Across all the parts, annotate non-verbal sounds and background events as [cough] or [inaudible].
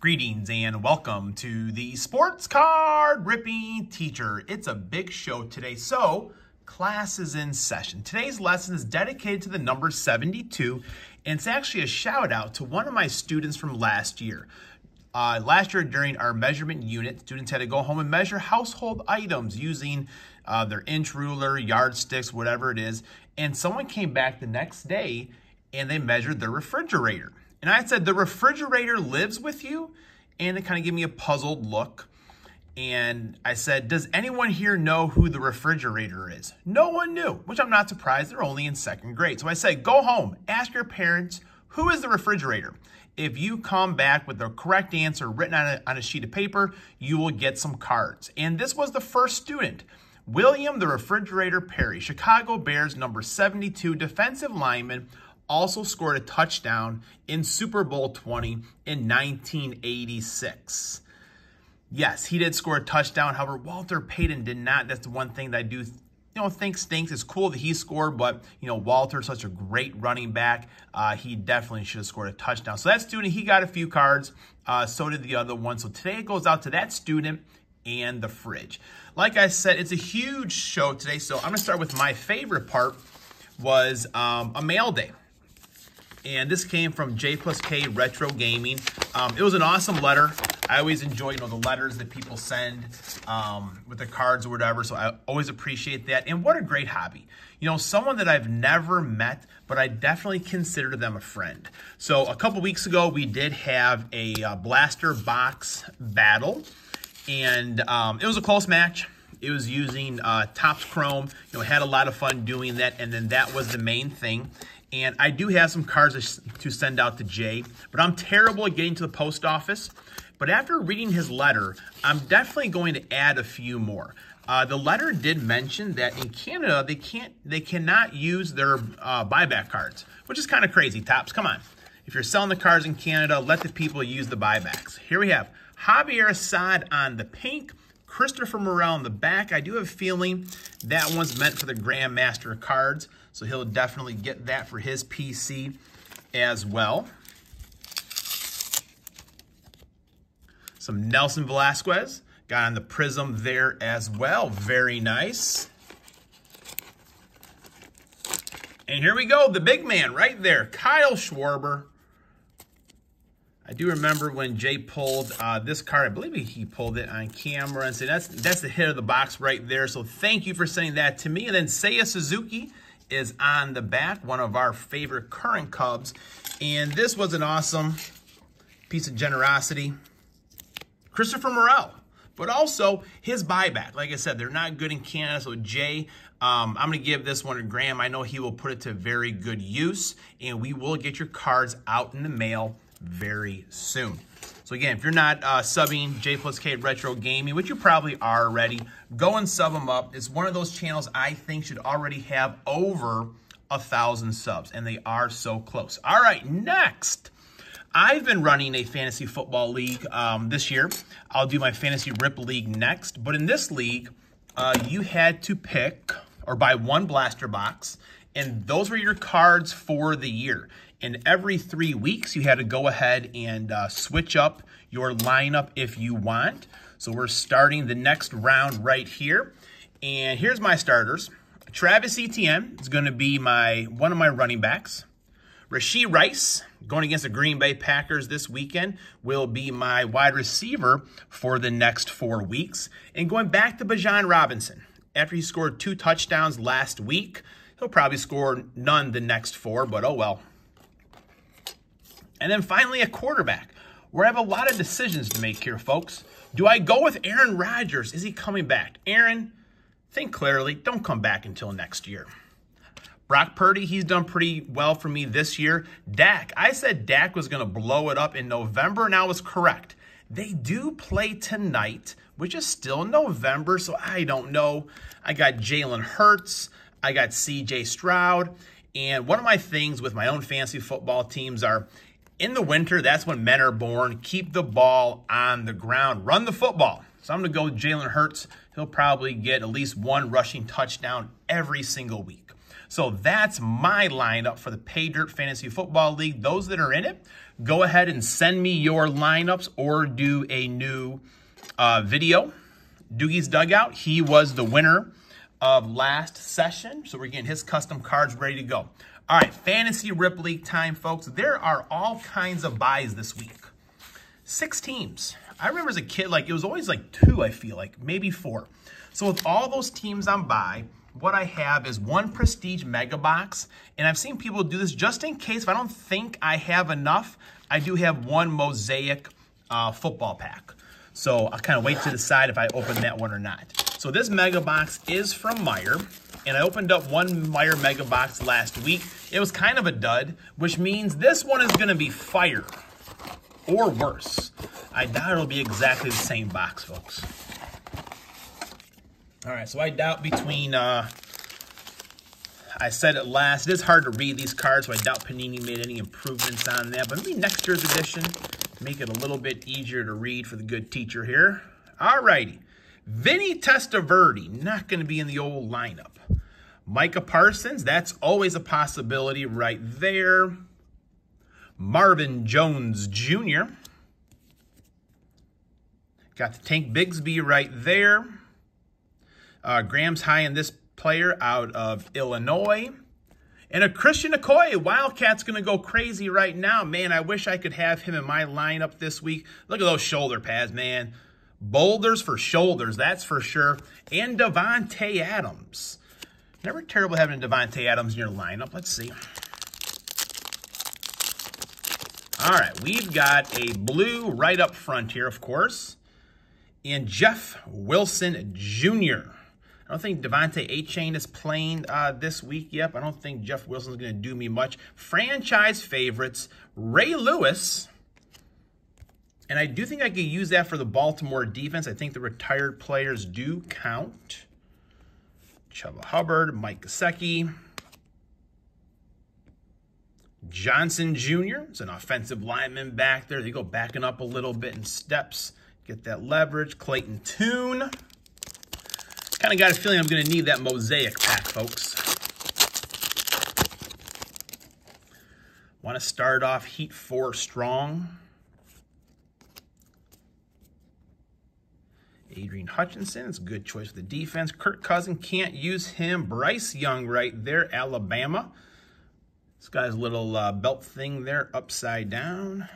Greetings and welcome to the Sports Card Ripping Teacher. It's a big show today, so class is in session. Today's lesson is dedicated to the number 72, and it's actually a shout out to one of my students from last year. Uh, last year during our measurement unit, students had to go home and measure household items using uh, their inch ruler, yardsticks, whatever it is, and someone came back the next day and they measured their refrigerator. And I said, the refrigerator lives with you? And it kind of gave me a puzzled look. And I said, does anyone here know who the refrigerator is? No one knew, which I'm not surprised. They're only in second grade. So I said, go home, ask your parents, who is the refrigerator? If you come back with the correct answer written on a, on a sheet of paper, you will get some cards. And this was the first student. William the Refrigerator Perry, Chicago Bears number 72 defensive lineman, also scored a touchdown in Super Bowl 20 in 1986. Yes, he did score a touchdown. However, Walter Payton did not. That's the one thing that I do you know, think stinks. It's cool that he scored, but, you know, Walter's such a great running back. Uh, he definitely should have scored a touchdown. So that student, he got a few cards. Uh, so did the other one. So today it goes out to that student and the fridge. Like I said, it's a huge show today. So I'm going to start with my favorite part was um, a mail day and this came from J plus K Retro Gaming. Um, it was an awesome letter. I always enjoy, you know, the letters that people send um, with the cards or whatever, so I always appreciate that. And what a great hobby. You know, someone that I've never met, but I definitely consider them a friend. So a couple weeks ago, we did have a uh, blaster box battle, and um, it was a close match. It was using uh, Topps Chrome. You know, had a lot of fun doing that, and then that was the main thing. And I do have some cards to send out to Jay, but I'm terrible at getting to the post office. But after reading his letter, I'm definitely going to add a few more. Uh, the letter did mention that in Canada they can't, they cannot use their uh, buyback cards, which is kind of crazy. Topps, come on! If you're selling the cards in Canada, let the people use the buybacks. Here we have Javier Assad on the pink, Christopher Morel on the back. I do have a feeling that one's meant for the Grandmaster of cards. So he'll definitely get that for his PC as well. Some Nelson Velázquez. Got on the Prism there as well. Very nice. And here we go, the big man right there, Kyle Schwarber. I do remember when Jay pulled uh, this card. I believe he pulled it on camera and said, that's, that's the hit of the box right there. So thank you for sending that to me. And then Seiya Suzuki is on the back, one of our favorite current Cubs. And this was an awesome piece of generosity. Christopher Morel, but also his buyback. Like I said, they're not good in Canada, so Jay, um, I'm going to give this one to Graham. I know he will put it to very good use, and we will get your cards out in the mail very soon. So again, if you're not uh, subbing J plus K Retro Gaming, which you probably are already, go and sub them up. It's one of those channels I think should already have over a thousand subs, and they are so close. All right, next. I've been running a fantasy football league um, this year. I'll do my fantasy rip league next, but in this league, uh, you had to pick or buy one blaster box, and those were your cards for the year. And every three weeks, you had to go ahead and uh, switch up your lineup if you want. So we're starting the next round right here. And here's my starters. Travis Etienne is going to be my one of my running backs. Rashee Rice, going against the Green Bay Packers this weekend, will be my wide receiver for the next four weeks. And going back to Bijan Robinson, after he scored two touchdowns last week, he'll probably score none the next four, but oh well. And then finally, a quarterback, where I have a lot of decisions to make here, folks. Do I go with Aaron Rodgers? Is he coming back? Aaron, think clearly. Don't come back until next year. Brock Purdy, he's done pretty well for me this year. Dak, I said Dak was going to blow it up in November, and I was correct. They do play tonight, which is still November, so I don't know. I got Jalen Hurts. I got CJ Stroud. And one of my things with my own fantasy football teams are in the winter, that's when men are born. Keep the ball on the ground. Run the football. So I'm going to go Jalen Hurts. He'll probably get at least one rushing touchdown every single week. So that's my lineup for the Pay Dirt Fantasy Football League. Those that are in it, go ahead and send me your lineups or do a new uh, video. Doogie's Dugout, he was the winner of last session. So we're getting his custom cards ready to go. All right, Fantasy Rip League time, folks. There are all kinds of buys this week. Six teams. I remember as a kid, like, it was always like two, I feel like, maybe four. So with all those teams on buy, what I have is one Prestige Mega Box, and I've seen people do this just in case if I don't think I have enough, I do have one Mosaic uh, football pack. So I'll kind of wait to decide if I open that one or not. So this Mega Box is from Meijer, and I opened up one Meijer Mega Box last week. It was kind of a dud, which means this one is going to be fire or worse. I doubt it'll be exactly the same box, folks. All right, so I doubt between, uh, I said it last, it is hard to read these cards, so I doubt Panini made any improvements on that, but maybe next year's edition, make it a little bit easier to read for the good teacher here. All righty. Vinny Testaverde, not going to be in the old lineup. Micah Parsons, that's always a possibility right there. Marvin Jones Jr. Got the Tank Bigsby right there. Uh, Graham's high in this player out of Illinois. And a Christian Okoye, Wildcat's going to go crazy right now. Man, I wish I could have him in my lineup this week. Look at those shoulder pads, man. Boulders for shoulders, that's for sure. And Davante Adams. Never terrible having Davante Adams in your lineup. Let's see. All right, we've got a blue right up front here, of course. And Jeff Wilson Jr. I don't think Devontae Achane is playing uh, this week yet. I don't think Jeff Wilson's going to do me much. Franchise favorites, Ray Lewis. And I do think I could use that for the Baltimore defense. I think the retired players do count. Chuba Hubbard, Mike Gesicki. Johnson Jr. is an offensive lineman back there. They go backing up a little bit in steps. Get that leverage. Clayton Tune. Kind of got a feeling I'm going to need that mosaic pack, folks. Want to start off Heat 4 strong. Adrian Hutchinson, it's a good choice for the defense. Kirk Cousin can't use him. Bryce Young right there, Alabama. This guy's little uh, belt thing there upside down.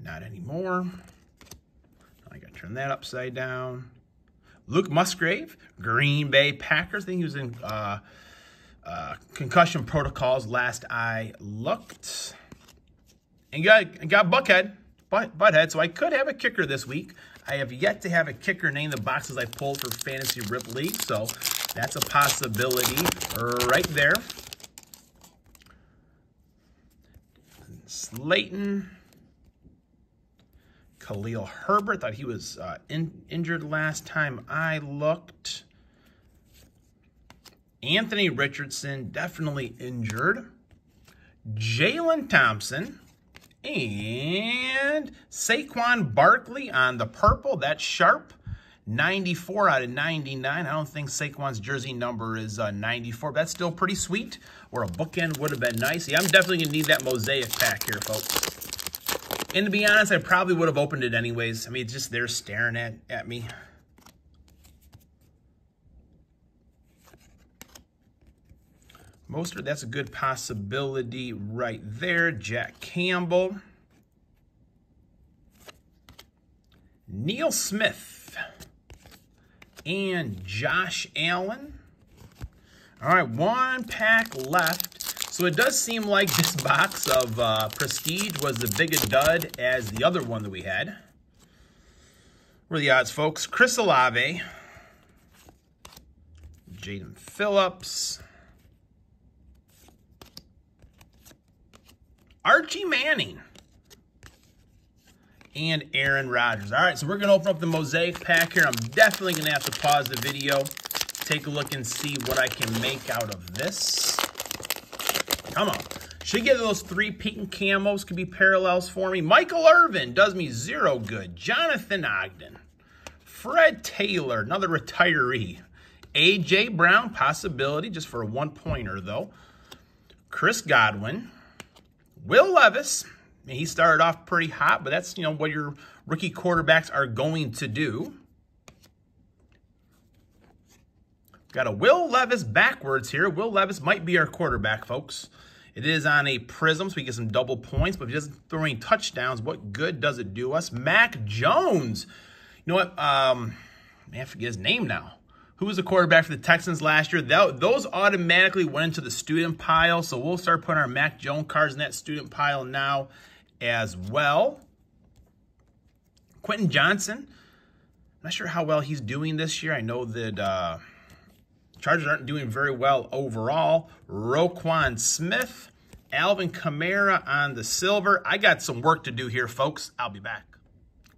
Not anymore. I got to turn that upside down. Luke Musgrave, Green Bay Packers. I think he was in uh, uh, concussion protocols last I looked. And got, got Buckhead, butt, Butthead, so I could have a kicker this week. I have yet to have a kicker name the boxes I pulled for Fantasy Rip League, so that's a possibility right there. Slayton. Khalil Herbert. Thought he was uh, in, injured last time I looked. Anthony Richardson, definitely injured. Jalen Thompson. And Saquon Barkley on the purple. That's sharp. 94 out of 99. I don't think Saquon's jersey number is uh, 94. But that's still pretty sweet. Or a bookend would have been nice. Yeah, I'm definitely going to need that mosaic pack here, folks. And to be honest, I probably would have opened it anyways. I mean, it's just there staring at, at me. Mostert, that's a good possibility right there. Jack Campbell. Neil Smith. And Josh Allen. All right, one pack left. So it does seem like this [laughs] box of uh, Prestige was as big a dud as the other one that we had. What are the odds, folks? Chris Olave, Jaden Phillips, Archie Manning, and Aaron Rodgers. All right, so we're going to open up the Mosaic pack here. I'm definitely going to have to pause the video, take a look and see what I can make out of this. Come on. Should get those three Peyton camos could be parallels for me. Michael Irvin does me zero good. Jonathan Ogden. Fred Taylor, another retiree. A.J. Brown, possibility, just for a one-pointer, though. Chris Godwin. Will Levis. he started off pretty hot, but that's, you know, what your rookie quarterbacks are going to do. Got a Will Levis backwards here. Will Levis might be our quarterback, folks. It is on a prism, so we get some double points, but if he doesn't throw any touchdowns, what good does it do us? Mac Jones. You know what? Um, I forget his name now. Who was the quarterback for the Texans last year? That, those automatically went into the student pile, so we'll start putting our Mac Jones cards in that student pile now as well. Quentin Johnston, not sure how well he's doing this year. I know that uh, Chargers aren't doing very well overall. Roquan Smith, Alvin Kamara on the silver. I got some work to do here, folks. I'll be back.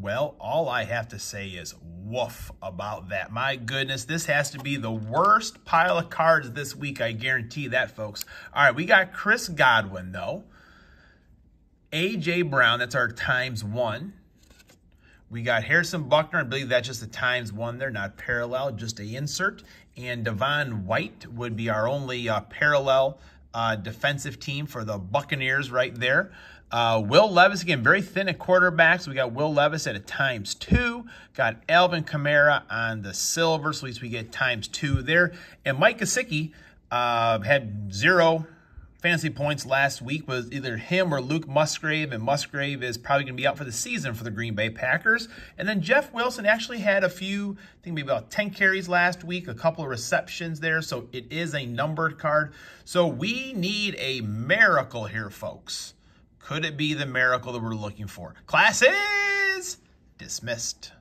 Well, all I have to say is woof about that. My goodness, this has to be the worst pile of cards this week. I guarantee that, folks. All right, we got Chris Godwin, though. A.J. Brown, that's our times one. We got Harrison Butker. I believe that's just a times one there, not parallel, just a insert. And Devin White would be our only uh, parallel uh, defensive team for the Buccaneers right there. Uh, Will Levis, again, very thin at quarterbacks. We got Will Levis at a times two. Got Alvin Kamara on the silver, so at least we get times two there. And Mike Gesicki uh, had zero fantasy points last week was either him or Luke Musgrave, and Musgrave is probably going to be out for the season for the Green Bay Packers. And then Jeff Wilson actually had a few, I think maybe about 10 carries last week, a couple of receptions there, so it is a numbered card. So we need a miracle here, folks. Could it be the miracle that we're looking for? Class is dismissed.